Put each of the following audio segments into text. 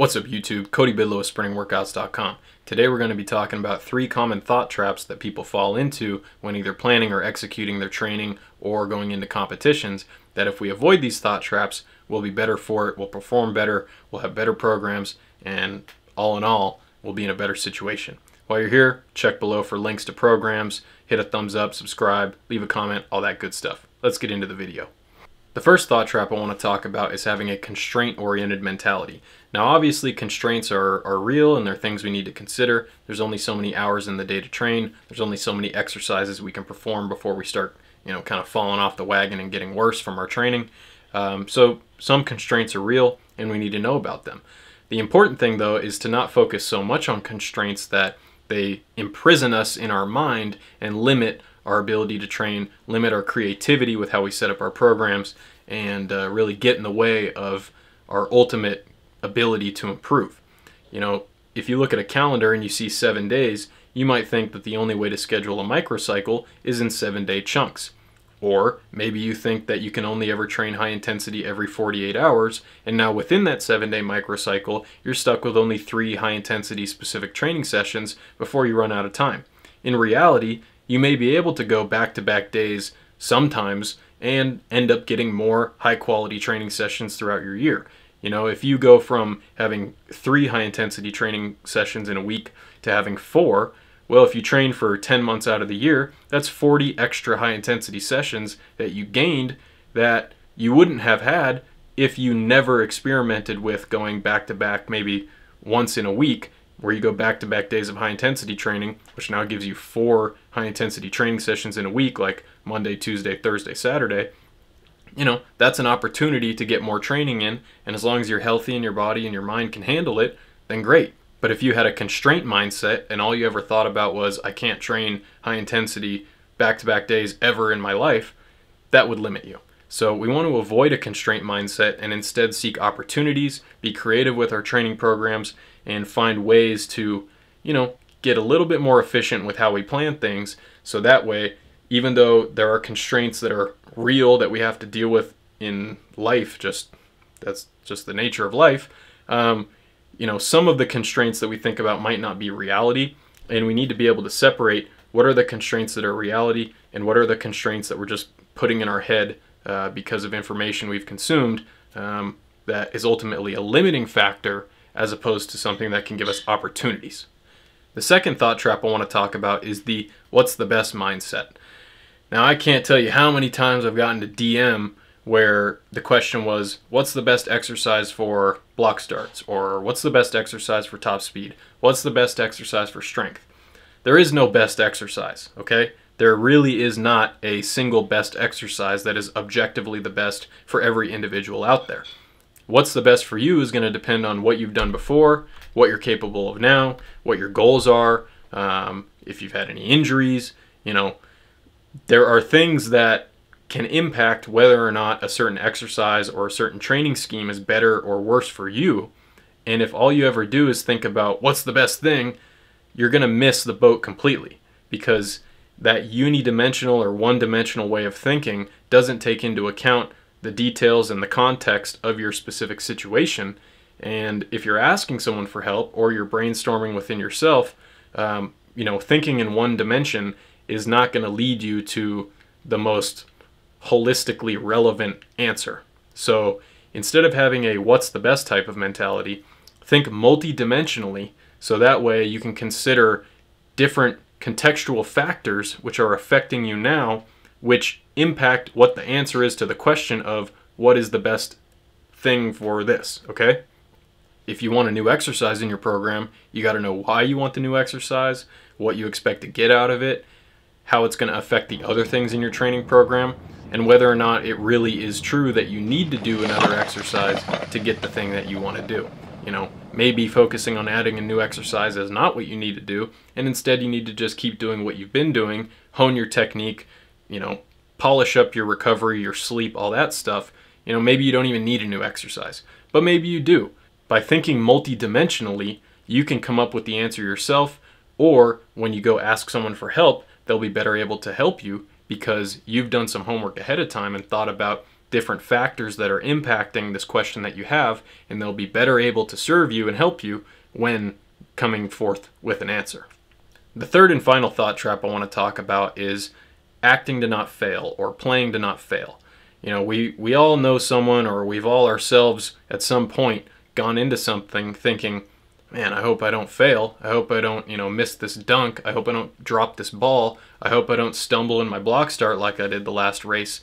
What's up YouTube? Cody Bidlow with SprintingWorkouts.com. Today we're going to be talking about three common thought traps that people fall into when either planning or executing their training or going into competitions that if we avoid these thought traps, we'll be better for it, we'll perform better, we'll have better programs, and all in all, we'll be in a better situation. While you're here, check below for links to programs, hit a thumbs up, subscribe, leave a comment, all that good stuff. Let's get into the video. The first thought trap I want to talk about is having a constraint-oriented mentality. Now obviously constraints are, are real and they're things we need to consider. There's only so many hours in the day to train. There's only so many exercises we can perform before we start you know, kind of falling off the wagon and getting worse from our training. Um, so some constraints are real and we need to know about them. The important thing though is to not focus so much on constraints that they imprison us in our mind and limit our ability to train, limit our creativity with how we set up our programs, and uh, really get in the way of our ultimate ability to improve. You know, if you look at a calendar and you see seven days, you might think that the only way to schedule a microcycle is in seven day chunks. Or maybe you think that you can only ever train high intensity every 48 hours, and now within that seven day microcycle, you're stuck with only three high intensity specific training sessions before you run out of time. In reality, you may be able to go back to back days sometimes and end up getting more high quality training sessions throughout your year. You know, if you go from having three high intensity training sessions in a week to having four, well, if you train for 10 months out of the year, that's 40 extra high intensity sessions that you gained that you wouldn't have had if you never experimented with going back to back maybe once in a week where you go back to back days of high intensity training, which now gives you four high intensity training sessions in a week, like Monday, Tuesday, Thursday, Saturday, you know, that's an opportunity to get more training in. And as long as you're healthy and your body and your mind can handle it, then great. But if you had a constraint mindset and all you ever thought about was, I can't train high intensity back to back days ever in my life, that would limit you. So we want to avoid a constraint mindset and instead seek opportunities, be creative with our training programs, and find ways to, you know, get a little bit more efficient with how we plan things. So that way, even though there are constraints that are real that we have to deal with in life, just that's just the nature of life. Um, you know, some of the constraints that we think about might not be reality, and we need to be able to separate what are the constraints that are reality and what are the constraints that we're just putting in our head uh, because of information we've consumed um, that is ultimately a limiting factor as opposed to something that can give us opportunities. The second thought trap I want to talk about is the what's the best mindset. Now, I can't tell you how many times I've gotten to DM where the question was, what's the best exercise for block starts? Or what's the best exercise for top speed? What's the best exercise for strength? There is no best exercise, okay? There really is not a single best exercise that is objectively the best for every individual out there. What's the best for you is going to depend on what you've done before, what you're capable of now, what your goals are, um, if you've had any injuries. You know, there are things that can impact whether or not a certain exercise or a certain training scheme is better or worse for you. And if all you ever do is think about what's the best thing, you're going to miss the boat completely because that unidimensional or one dimensional way of thinking doesn't take into account the details and the context of your specific situation. And if you're asking someone for help or you're brainstorming within yourself, um, you know, thinking in one dimension is not going to lead you to the most holistically relevant answer. So instead of having a what's the best type of mentality, think multidimensionally so that way you can consider different contextual factors which are affecting you now, which impact what the answer is to the question of what is the best thing for this, okay? If you want a new exercise in your program, you got to know why you want the new exercise, what you expect to get out of it, how it's going to affect the other things in your training program, and whether or not it really is true that you need to do another exercise to get the thing that you want to do. You know, maybe focusing on adding a new exercise is not what you need to do, and instead you need to just keep doing what you've been doing, hone your technique, you know, polish up your recovery, your sleep, all that stuff. You know, maybe you don't even need a new exercise, but maybe you do. By thinking multidimensionally, you can come up with the answer yourself, or when you go ask someone for help, they'll be better able to help you because you've done some homework ahead of time and thought about different factors that are impacting this question that you have, and they'll be better able to serve you and help you when coming forth with an answer. The third and final thought trap I want to talk about is acting to not fail or playing to not fail. You know, we, we all know someone or we've all ourselves at some point gone into something thinking, man, I hope I don't fail. I hope I don't, you know, miss this dunk. I hope I don't drop this ball. I hope I don't stumble in my block start like I did the last race.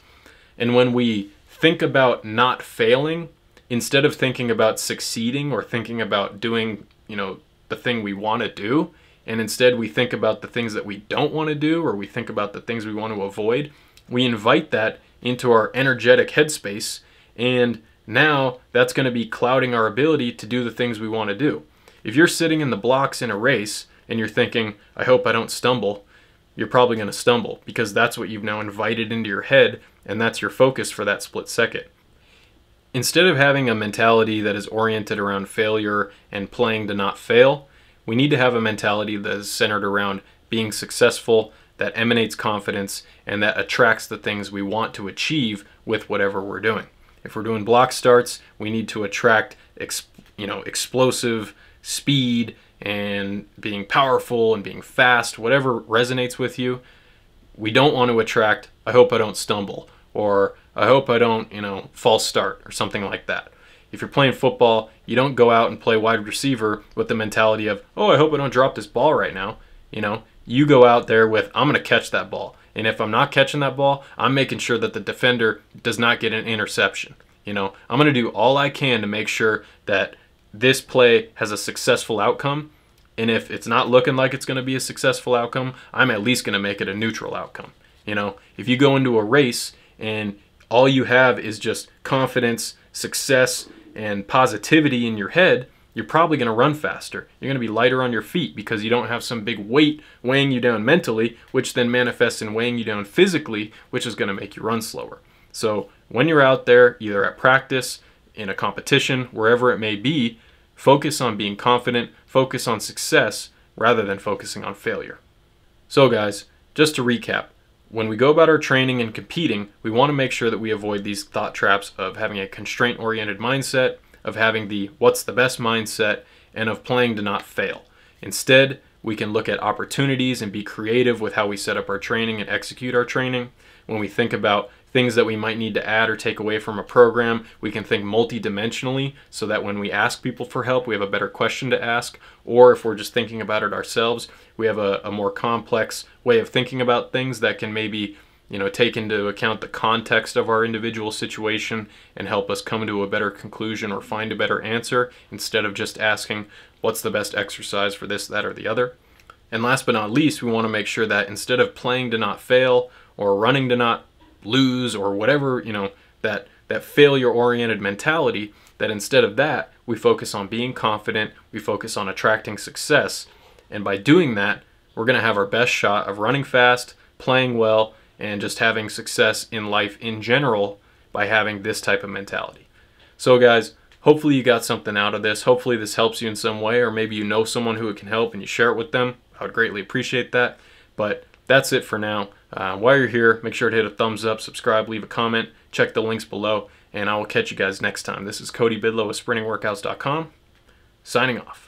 And when we think about not failing, instead of thinking about succeeding or thinking about doing, you know, the thing we want to do, and instead we think about the things that we don't want to do or we think about the things we want to avoid, we invite that into our energetic headspace and now that's going to be clouding our ability to do the things we want to do. If you're sitting in the blocks in a race and you're thinking, I hope I don't stumble, you're probably going to stumble because that's what you've now invited into your head and that's your focus for that split second. Instead of having a mentality that is oriented around failure and playing to not fail, we need to have a mentality that is centered around being successful, that emanates confidence, and that attracts the things we want to achieve with whatever we're doing. If we're doing block starts, we need to attract, you know, explosive speed and being powerful and being fast, whatever resonates with you. We don't want to attract, I hope I don't stumble, or I hope I don't, you know, false start, or something like that. If you're playing football, you don't go out and play wide receiver with the mentality of, oh, I hope I don't drop this ball right now. You know, you go out there with, I'm going to catch that ball. And if I'm not catching that ball, I'm making sure that the defender does not get an interception. You know, I'm going to do all I can to make sure that this play has a successful outcome. And if it's not looking like it's going to be a successful outcome, I'm at least going to make it a neutral outcome. You know, if you go into a race and all you have is just confidence, success, and positivity in your head, you're probably going to run faster. You're going to be lighter on your feet because you don't have some big weight weighing you down mentally, which then manifests in weighing you down physically, which is going to make you run slower. So when you're out there, either at practice, in a competition, wherever it may be, focus on being confident, focus on success rather than focusing on failure. So, guys, just to recap, when we go about our training and competing, we want to make sure that we avoid these thought traps of having a constraint oriented mindset, of having the what's the best mindset, and of playing to not fail. Instead, we can look at opportunities and be creative with how we set up our training and execute our training. When we think about things that we might need to add or take away from a program, we can think multidimensionally so that when we ask people for help, we have a better question to ask. Or if we're just thinking about it ourselves, we have a, a more complex way of thinking about things that can maybe you know, take into account the context of our individual situation and help us come to a better conclusion or find a better answer instead of just asking what's the best exercise for this, that, or the other. And last but not least, we want to make sure that instead of playing to not fail or running to not lose or whatever, you know, that that failure oriented mentality, that instead of that, we focus on being confident, we focus on attracting success. And by doing that, we're going to have our best shot of running fast, playing well, and just having success in life in general by having this type of mentality. So, guys, hopefully you got something out of this. Hopefully, this helps you in some way, or maybe you know someone who it can help and you share it with them. I would greatly appreciate that. But that's it for now. Uh, while you're here, make sure to hit a thumbs up, subscribe, leave a comment, check the links below, and I will catch you guys next time. This is Cody Bidlow with SprintingWorkouts.com, signing off.